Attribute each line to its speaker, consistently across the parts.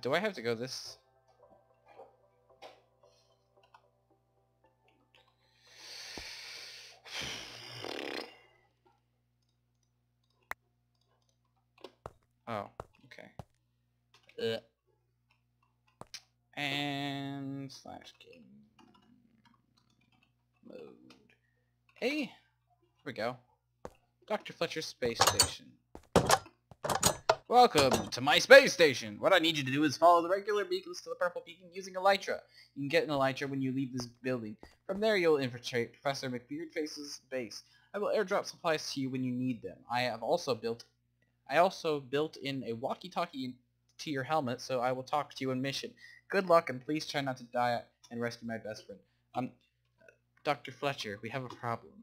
Speaker 1: Do I have to go this? Oh, okay. Ugh. And slash game mode. Hey, here we go. Dr. Fletcher's space station. Welcome to my space station. What I need you to do is follow the regular beacons to the purple beacon using Elytra. You can get an Elytra when you leave this building. From there, you'll infiltrate Professor McBeardface's base. I will airdrop supplies to you when you need them. I have also built, I also built in a walkie-talkie to your helmet, so I will talk to you in mission. Good luck, and please try not to die and rescue my best friend. Um, Dr. Fletcher, we have a problem.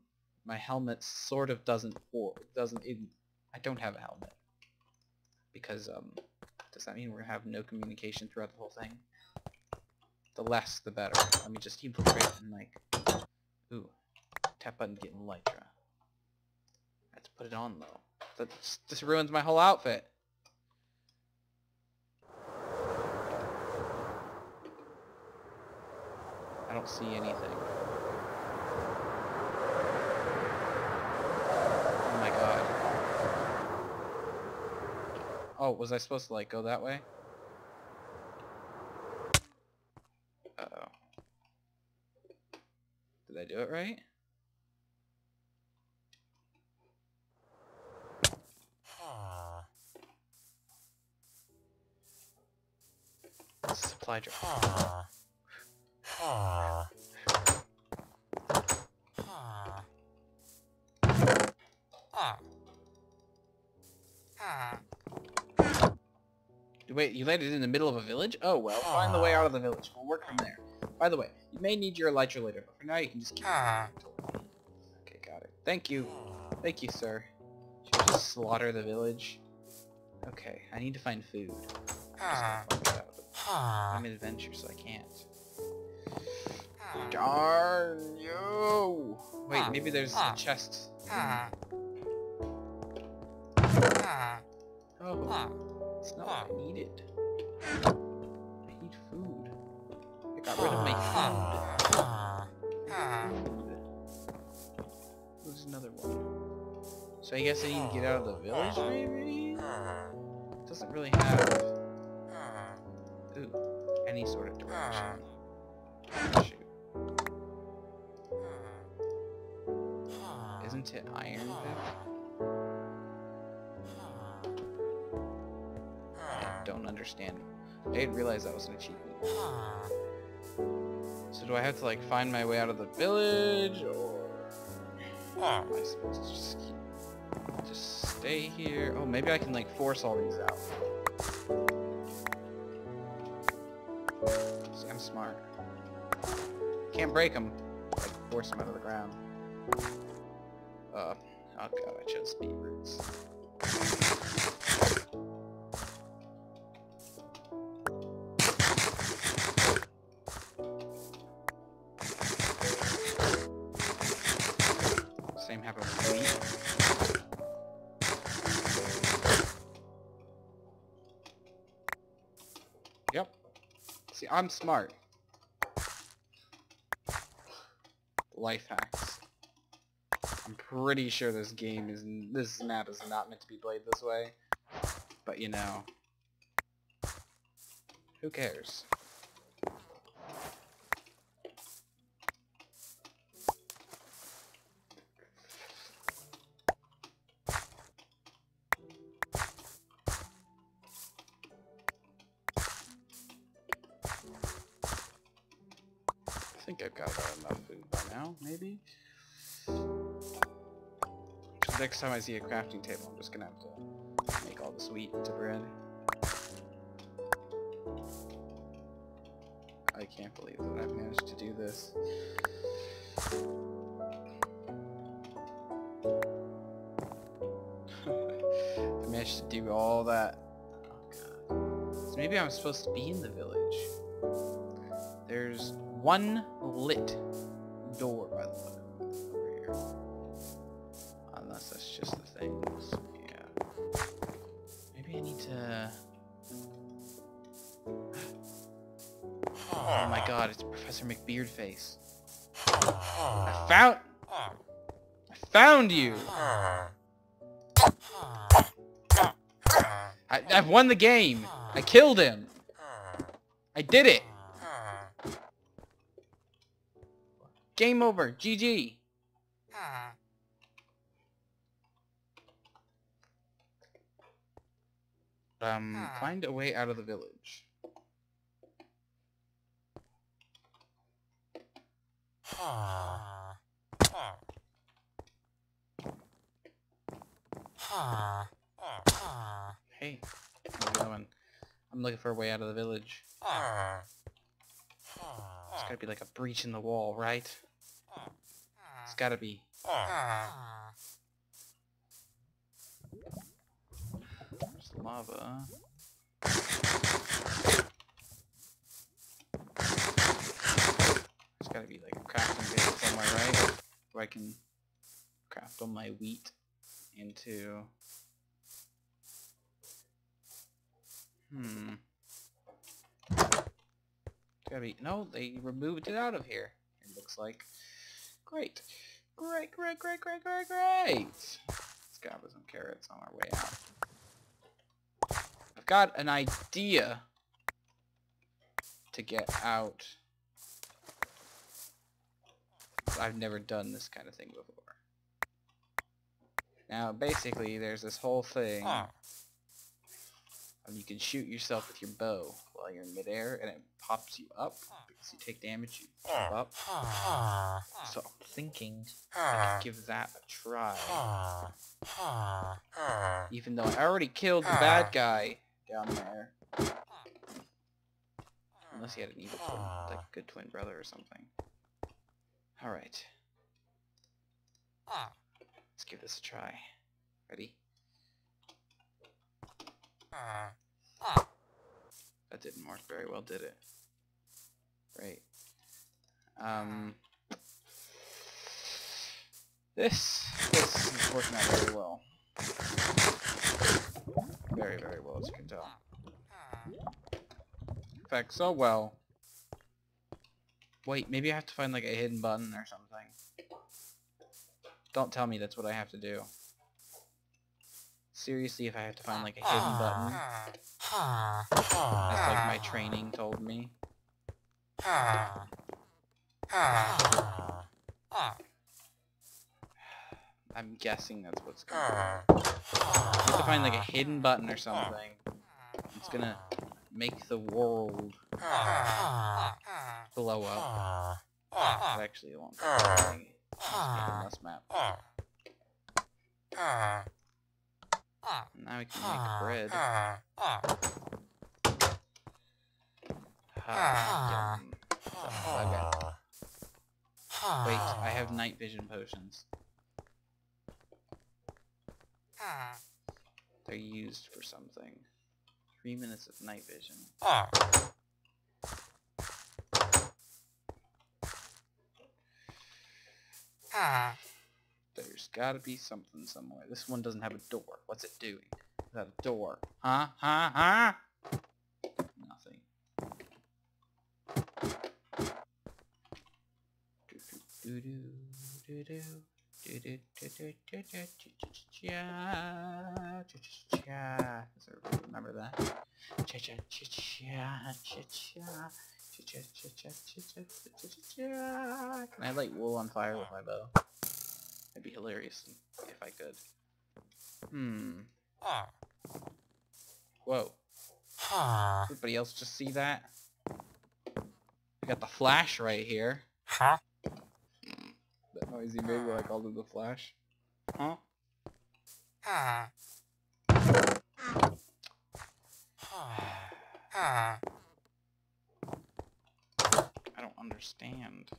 Speaker 1: My helmet sort of doesn't work. Doesn't. It, I don't have a helmet because um, does that mean we're gonna have no communication throughout the whole thing? The less, the better. Let me just infiltrate and like, ooh, tap button, get in Elytra. To put it on though. That's, this ruins my whole outfit. I don't see anything. Oh my god. Oh, was I supposed to like go that way? Uh-oh. Did I do it right? Supply drop. Wait, you landed in the middle of a village? Oh well, find the way out of the village. We'll work from there. By the way, you may need your elytra later, but for now you can just keep ah. Okay, got it. Thank you. Thank you, sir. Should just slaughter the village? Okay, I need to find food. I'm just gonna fuck it out. Ah. I'm an adventure, so I can't. Ah. Darn you! Wait, maybe there's a chest. Hmm. Oh, it's not what I need food. I got rid of my food. There's another one. So I guess I need to get out of the village, maybe? It doesn't really have ooh, any sort of direction. Shoot. Isn't it iron then? Understand. I didn't realize that was an achievement. So do I have to like find my way out of the village or am I supposed to just keep, just stay here? Oh, maybe I can like force all these out. See, I'm smart. Can't break them. Like force them out of the ground. Uh, oh god, I chose speed roots. I'm smart. Life hacks. I'm pretty sure this game is this map is not meant to be played this way. But you know. Who cares? I've got enough food by now, maybe? Next time I see a crafting table, I'm just gonna have to make all this wheat into bread. I can't believe that I've managed to do this. I managed to do all that. Oh god. So maybe I'm supposed to be in the village. There's one lit door, by the way, over here. Unless that's just the things. Yeah. Maybe I need to... Oh my god, it's Professor McBeardface. I found... I found you! I, I've won the game! I killed him! I did it! Game over! GG! Um, find a way out of the village. Hey, how's it going? I'm looking for a way out of the village. It's gotta be like a breach in the wall, right? It's gotta be. There's lava. There's gotta be like a crafting table somewhere, right? Where I can craft all my wheat into... Hmm. Gotta be... No, they removed it out of here. It looks like. Great. Great, great, great, great, great, great! Let's grab some carrots on our way out. I've got an idea to get out. I've never done this kind of thing before. Now, basically, there's this whole thing. And you can shoot yourself with your bow while you're in midair, and it pops you up. Because you take damage, you jump up. So I'm thinking I could give that a try. Even though I already killed the bad guy down there. Unless he had an evil twin, like a good twin brother or something. Alright. Let's give this a try. Ready? That didn't work very well, did it? Right. Um... This, this is working out very well. Very, very well, as you can tell. In fact, so well. Wait, maybe I have to find like a hidden button or something. Don't tell me that's what I have to do. Seriously, if I have to find like a hidden ah. button. That's like my training told me. I'm guessing that's what's going on. I have to find like a hidden button or something. It's gonna make the world blow up. But actually, it won't. It's potions. They're used for something. Three minutes of night vision. Ah. Ah. There's gotta be something somewhere. This one doesn't have a door. What's it doing? That a door? Huh? Huh? Huh? Nothing. Do do do do do do do do do do cha cha cha. Remember that? Cha cha cha cha cha cha. Cha cha cha cha cha cha cha cha. Can I light wool on fire with my bow? That'd be hilarious if I could. Hmm. Whoa. Everybody else just see that? I got the flash right here.
Speaker 2: Huh?
Speaker 1: Oh, that noise he made when I called him the flash. Huh? Ah. Ah. Ah. I don't understand.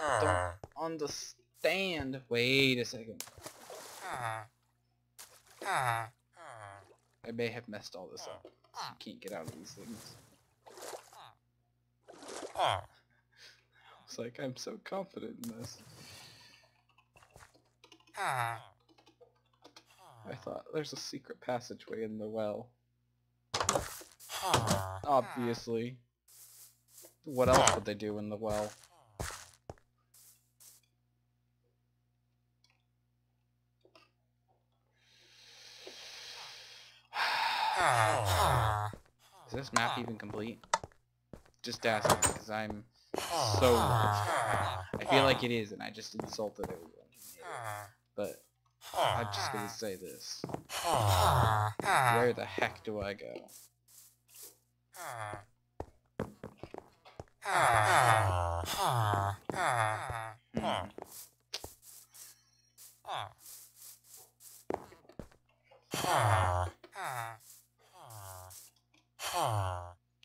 Speaker 1: I don't understand. Wait a second. I may have messed all this up. You can't get out of these things. It's like, I'm so confident in this. I thought there's a secret passageway in the well. Obviously. What else would they do in the well? Is this map even complete? Just asking, because I'm so I feel like it is, and I just insulted everyone. But I'm just gonna say this. Where the heck do I go?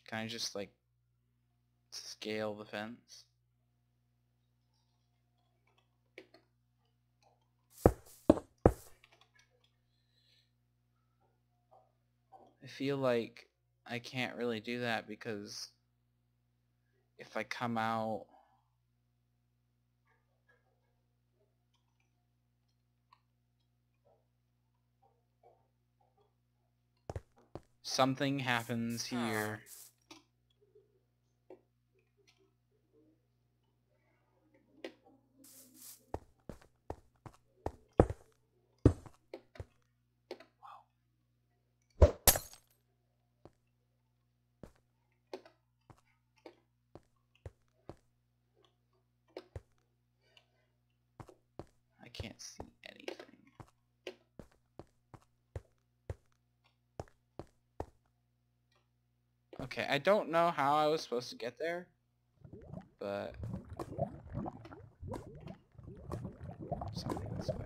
Speaker 1: Can I just like scale the fence? I feel like I can't really do that because if I come out something happens here can't see anything. Okay, I don't know how I was supposed to get there, but something this way.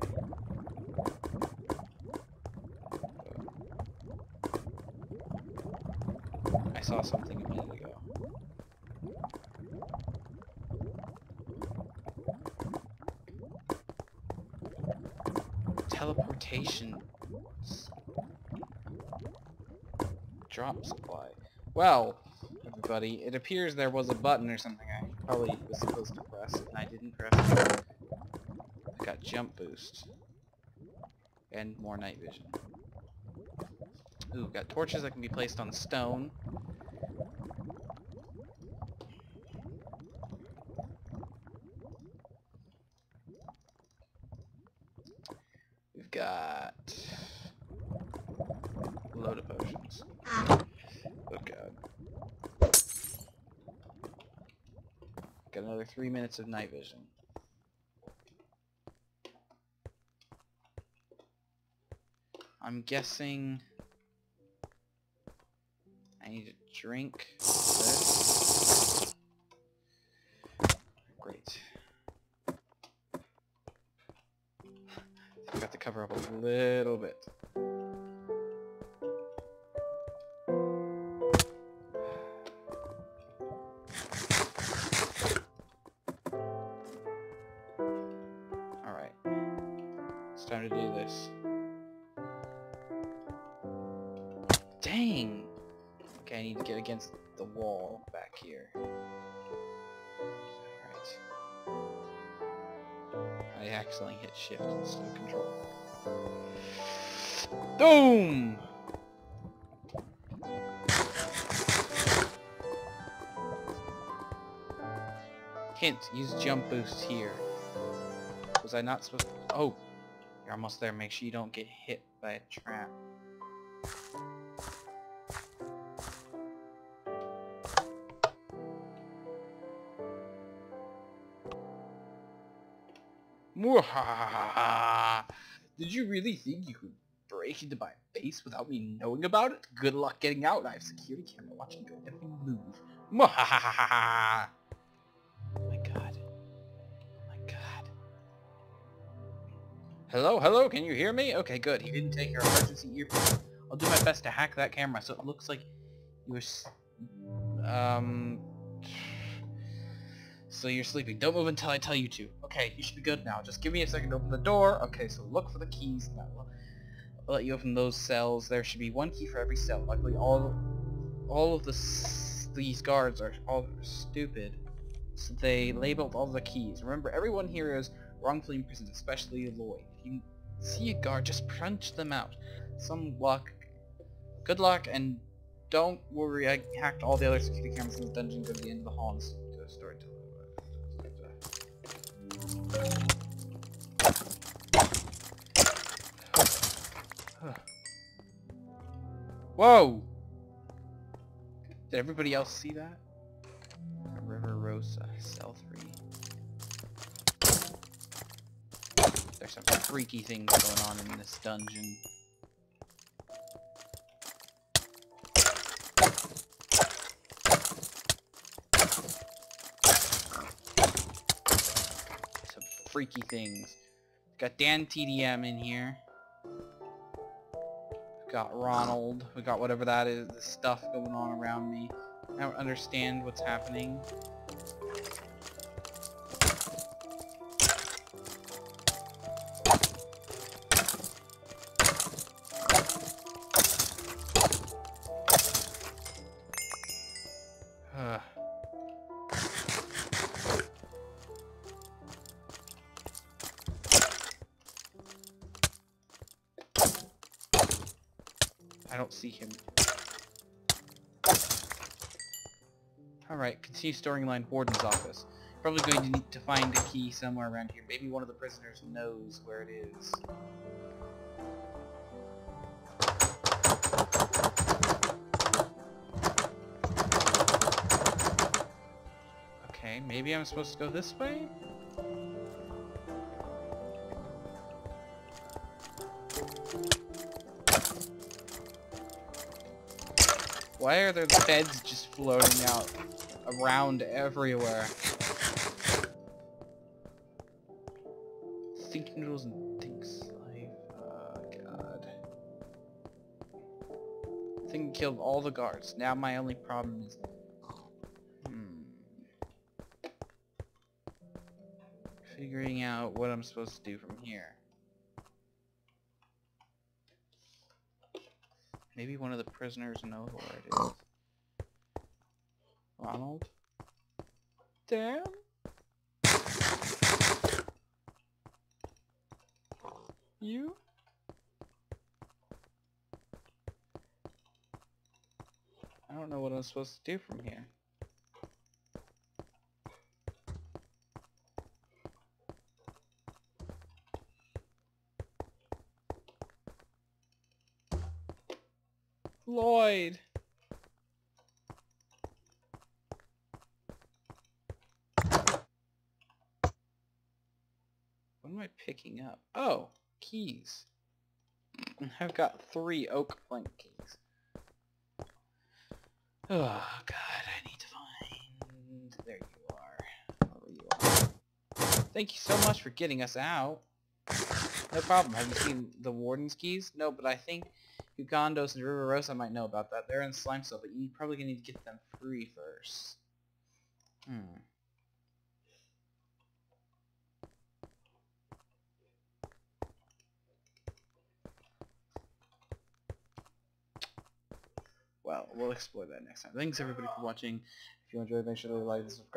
Speaker 1: I saw something Drop supply. Well, everybody, it appears there was a button or something I probably was supposed to press, and I didn't press it. I got jump boost. And more night vision. Ooh, got torches that can be placed on stone. Got a load of potions. Oh god. Got another three minutes of night vision. I'm guessing I need to drink cover up a little bit. Alright. It's time to do this. Dang! Okay, I need to get against the wall back here. I accidentally hit shift instead of control. Boom! Hint, use jump boost here. Was I not supposed to... Oh! You're almost there. Make sure you don't get hit by a trap. Did you really think you could break into my base without me knowing about it? Good luck getting out. I have security camera watching your every move. Oh my god. Oh my god. Hello, hello, can you hear me? Okay, good. He didn't take your emergency earpiece. I'll do my best to hack that camera so it looks like you were... s- Um... So you're sleeping. Don't move until I tell you to. Okay, you should be good now. Just give me a second to open the door. Okay, so look for the keys. I'll let you open those cells. There should be one key for every cell. Luckily, all all of the these guards are all stupid. So they labeled all the keys. Remember, everyone here is wrongfully imprisoned, especially Lloyd. If you see a guard, just punch them out. Some luck. Good luck, and don't worry, I hacked all the other security cameras in the dungeon, to the end of the hall Whoa! Did everybody else see that? River Rosa, cell 3. There's some freaky things going on in this dungeon. Some freaky things. Got Dan TDM in here. Got Ronald. We got whatever that is, the stuff going on around me. I don't understand what's happening. See him. Alright, continue storing line Warden's office. Probably going to need to find a key somewhere around here. Maybe one of the prisoners knows where it is. Okay, maybe I'm supposed to go this way? Why are there beds just floating out around everywhere? Think noodles and thinks life. Oh god. Thing killed all the guards. Now my only problem is hmm, figuring out what I'm supposed to do from here. Maybe one of the prisoners know where it is. Ronald? Dan? You? I don't know what I'm supposed to do from here. Keys. I've got three oak plank keys. Oh god, I need to find... There you are. You are. Thank you so much for getting us out. No problem. Have you seen the warden's keys? No, but I think Ugandos and River Rosa might know about that. They're in Slimestone, but you're probably need to get them free first. Hmm. Well, we'll explore that next time. Thanks everybody for watching. If you enjoyed, make sure to like and subscribe.